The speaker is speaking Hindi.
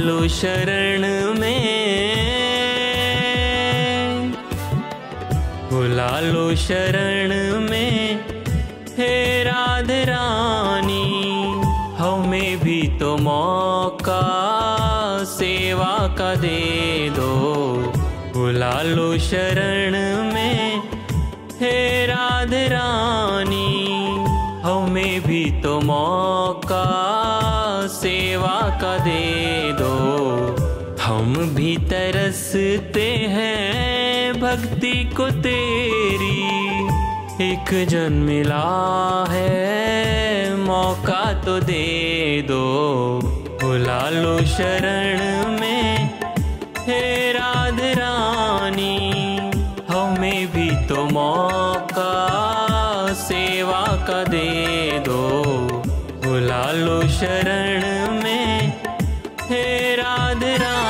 लो शरण में। बुला लो शरण में। हे राधे रानी, हमें भी तो मौका, सेवा का दे दो। बुला लो शरण में। हे राधे रानी, हमें भी तो मौका सेवा का दे दो। हम भी तरसते हैं भक्ति को तेरी। एक जन मिला है, मौका तो दे दो। बुला लो शरण में, हे राधे रानी, हमें भी तो मौका, सेवा का दे दो। बुला लो शरण तेरा